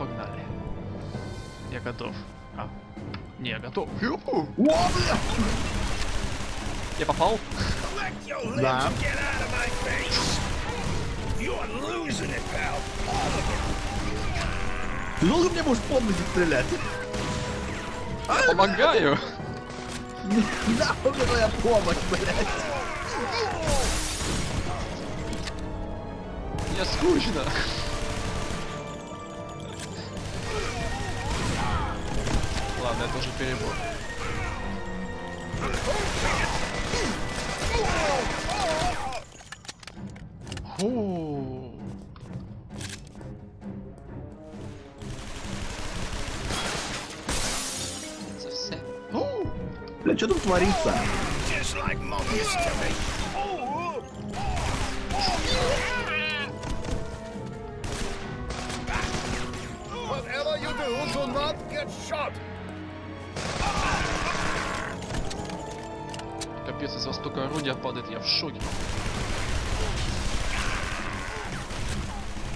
погнали. Я готов. А. Не, готов. О, бля! Я попал? Да. pal. Ты долго мне будешь ноги стрелять? Помогаю. Нахуй мне твоя помощь, блядь. Мне скучно. Ладно, это уже перебор. Фу. Это все. Фу. Бля, что тут творится? Just like Mom used to me. Whatever you do, do not get shot. Капец, из вас столько орудия падает, я в шоке.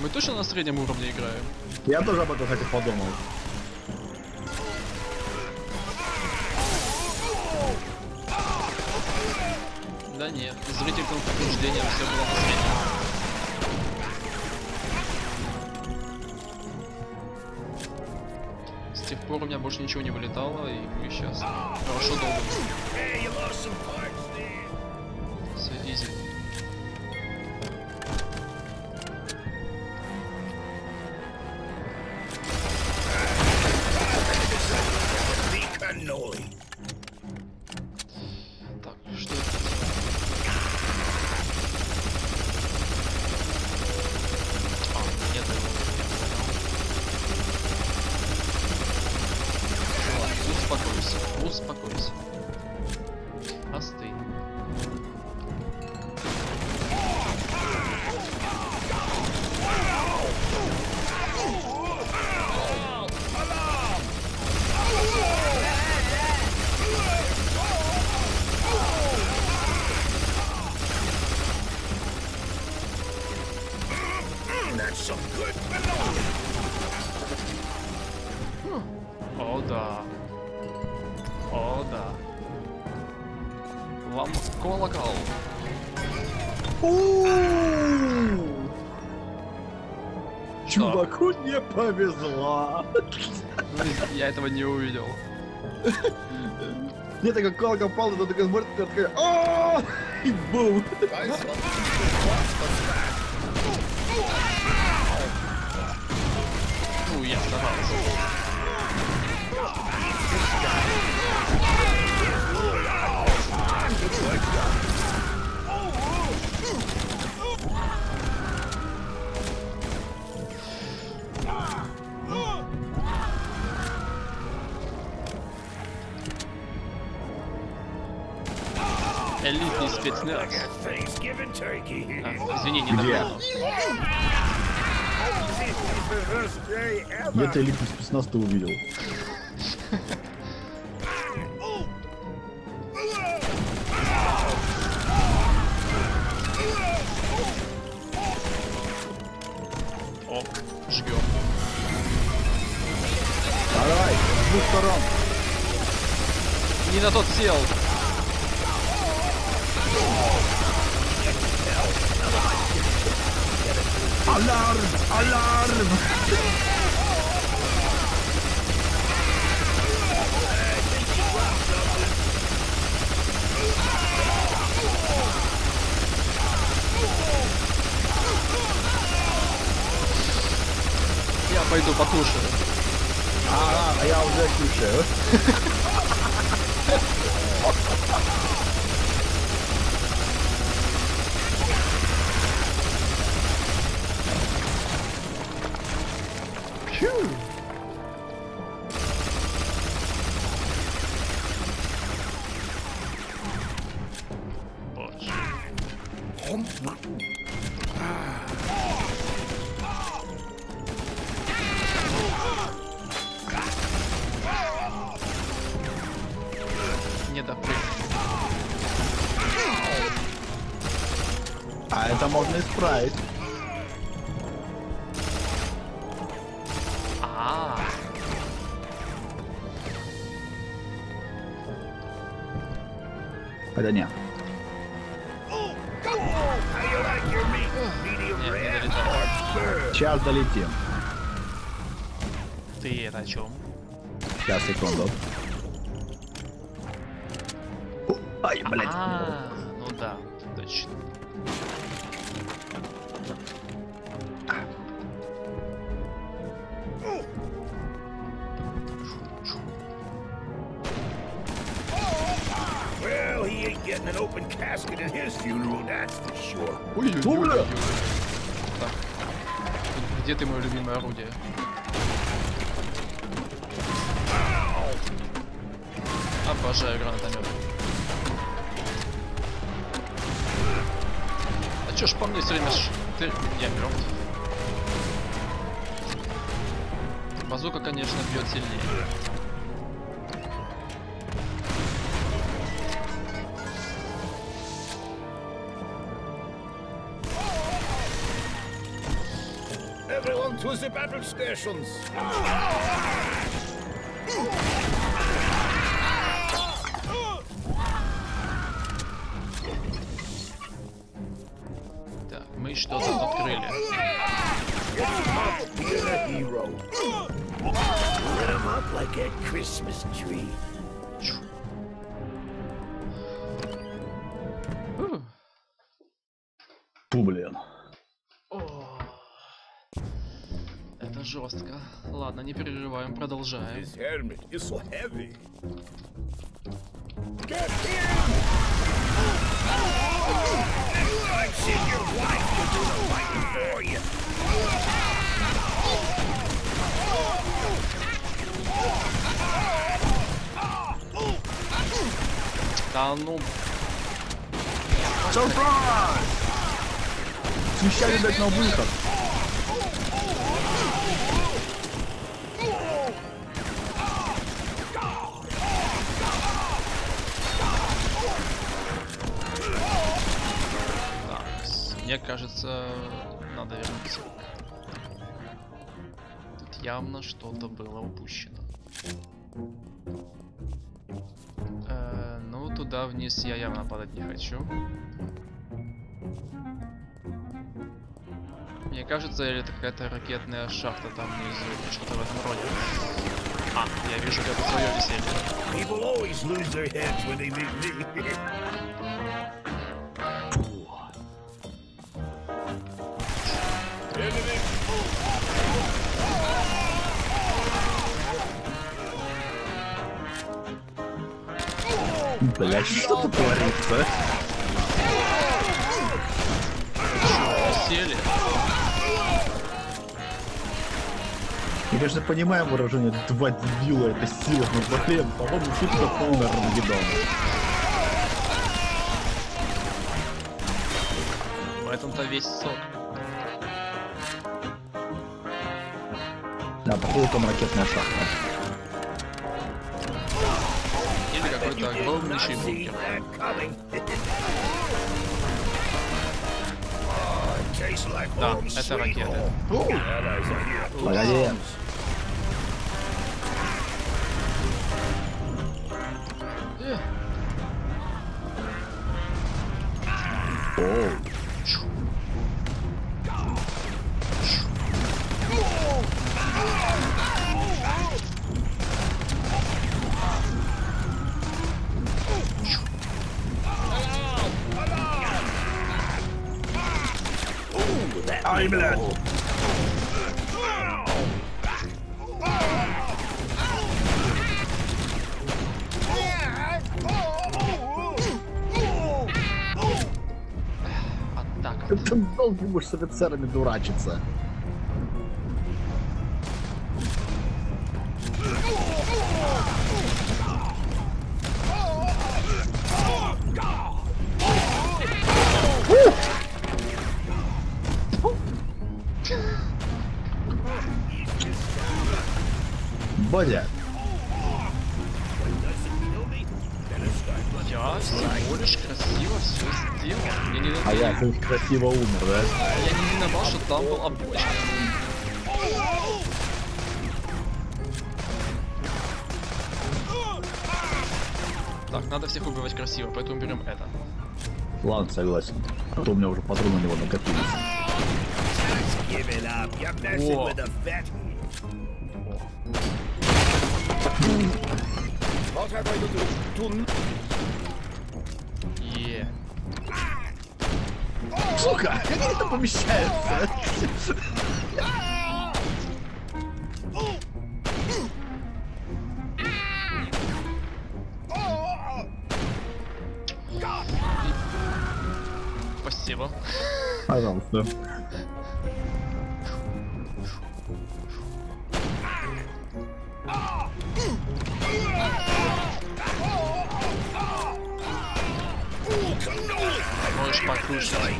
Мы точно на среднем уровне играем? Я тоже об этом, кстати, подумал. Да нет, зрительным побуждением все было на среднем. С тех пор у меня больше ничего не вылетало, и мы сейчас хорошо долго. Чуваку не повезло. Я этого не увидел. Мне такой колокол пал, и тут такой смотрит, и такой «О!» И бум. Ну, я старался. Элитный спецназ. А, извини, не Где? Где ты элитный спецназ ты увидел? Ок, жгем. Давай, с двух сторон. Не на тот сел. Alarm! Alarm! Не. А это можно исправить. А, -а, -а. Хотя не. Сейчас долетим. Ты это о чем? Сейчас, секунду. О, Ай, блядь. А, ну да, точно. Well, he ain't getting an open casket at his funeral, that's for sure. Ой-ой-ой. Где ты, мое любимое орудие? Обожаю гранатомет. А чё ж по мне все время ш... Ты... Я мертв. Базука, конечно, бьет сильнее. the battle stations. Так, мы что-то тут открыли. It's tough being a hero. Lit 'em up like a Christmas tree. You. Да ну, Сюрприз! Смещали, блядь, на выход. Кажется, надо вернуться. Тут явно что-то было упущено. Э, ну, туда вниз я явно падать не хочу. Мне кажется, или это какая-то ракетная шахта там внизу, что-то в этом роде. А, я вижу где-то свое веселье. Блядь, что тут творится? Веселье. Я, конечно, понимаю выражение «два дебила» — это сила, но, блин, по-моему, тут полный Армагеддон. В этом-то весь сок. Да, походу там ракетная шахта. tak wolny się bukiem. Da, eta rakiety. Mam. Oh. Ай, блядь. Ты долго будешь с офицерами дурачиться. Красиво все сделал. Я не, а я как красиво умер, да? я не виноват, что там была бочка. Так, надо всех убивать красиво, поэтому берем это. Ладно, согласен. А то у меня уже патроны на него накопились. Сука, как они там помещаются? Спасибо. Пожалуйста. Покушать.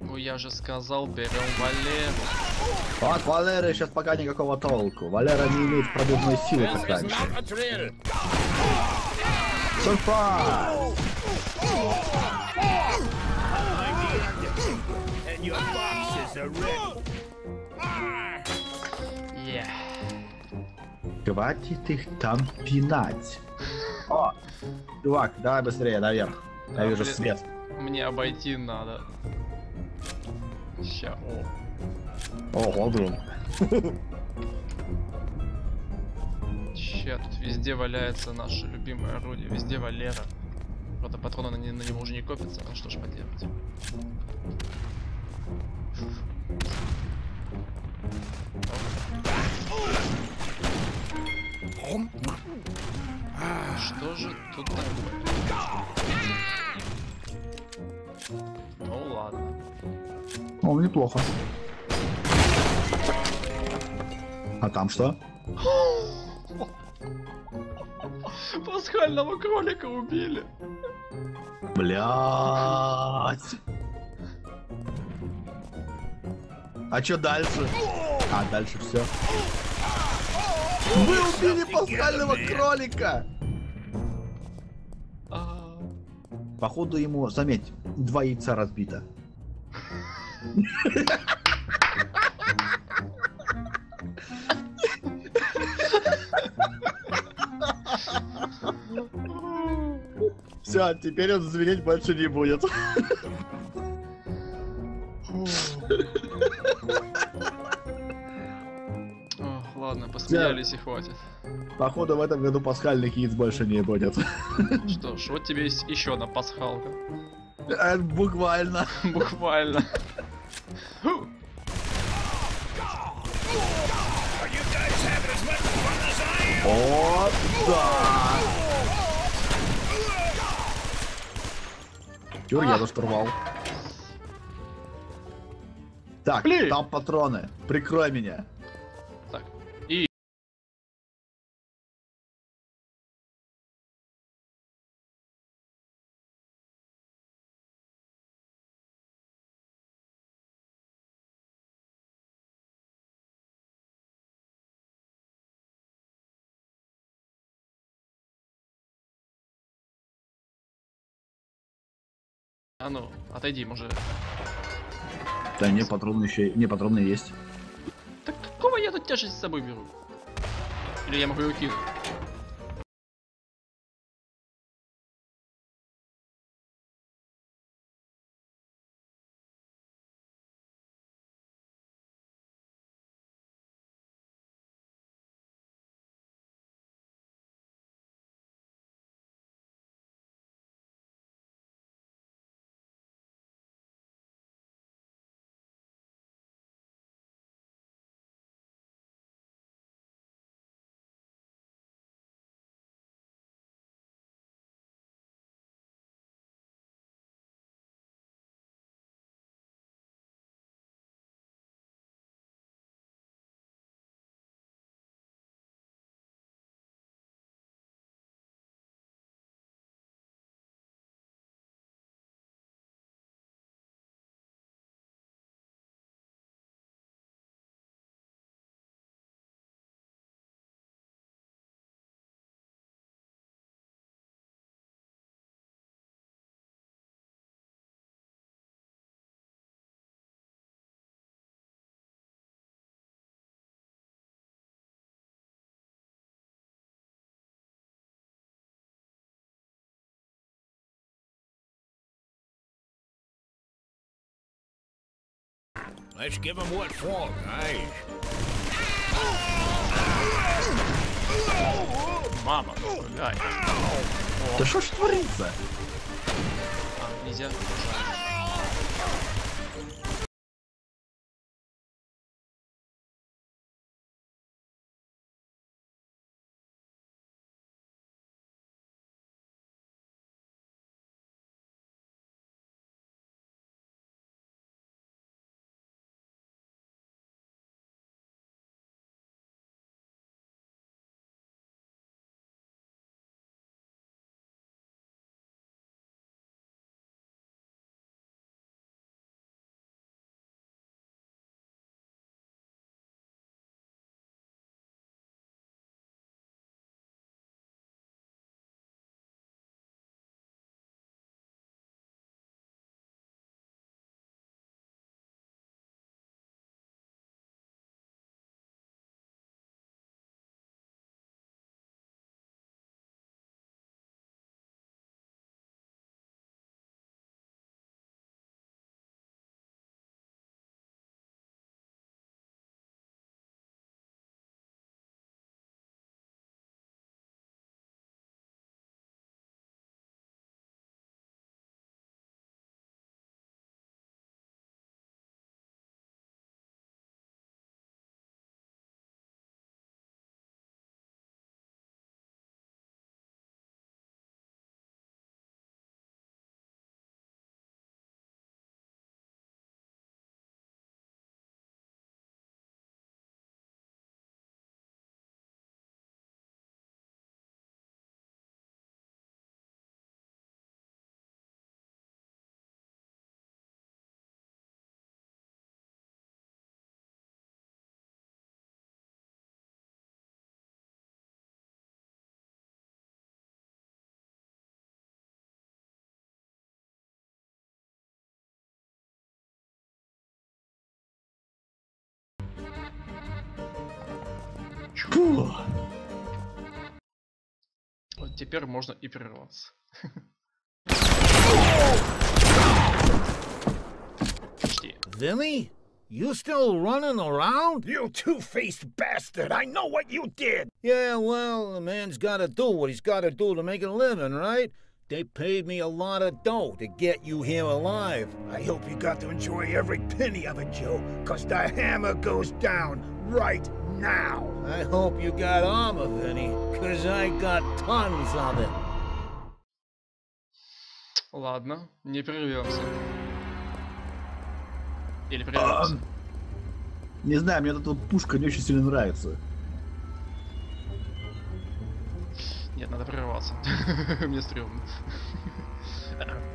Ну я же сказал, берем Валеру. От Валеры сейчас пока никакого толку. Валера не имеет пробивной силы, как раньше. Сюрприз! Е. Хватит их там пинать. О, чувак, давай быстрее, наверх. Я Да, вижу блин. свет. Мне обойти надо. Ща, о. Ого, друг. Ща, тут везде валяется наше любимое орудие, везде Валера. Правда, патроны на, на него уже не копятся, ну что ж поделать. Что же тут такое? Ну ладно. Ну, неплохо. А там что? Пасхального кролика убили. Блять. А что дальше? А, дальше все. Вы убили пасхального кролика! А, Походу ему, заметь, два яйца разбито. Все, теперь он звереть больше не будет. Ладно, посмеялись и хватит. Походу в этом году пасхальных яиц больше не будет. Что ж, вот тебе есть еще одна пасхалка. Э, Буквально. Буквально. О, да! Чур, я заштурвал. Так, Блин. там патроны. Прикрой меня. Так, и... А ну, отойди, может. Да не, патроны еще... Не, патроны есть. Так какого я тут тяжесть с собой беру? Или я могу его кинуть? Let's give him what for, guys. Мама, Да что ж творится? а, нельзя. Жаль. Фу. Вот теперь можно и прерваться. Почти. Vinny? You still running around? You two-faced bastard! I know what you did! Yeah, well, a man's gotta do what he's gotta do to make a living, right? They paid me a lot of dough to get you here alive. I hope you got to enjoy every penny of it, Joe, cause the hammer goes down right now. I hope you got armor, Vinny, cause I got tons of it. Ладно, не прервемся. Или прервемся. Не знаю, мне эта вот пушка не очень сильно нравится. Нет, надо прерваться. Мне стрёмно.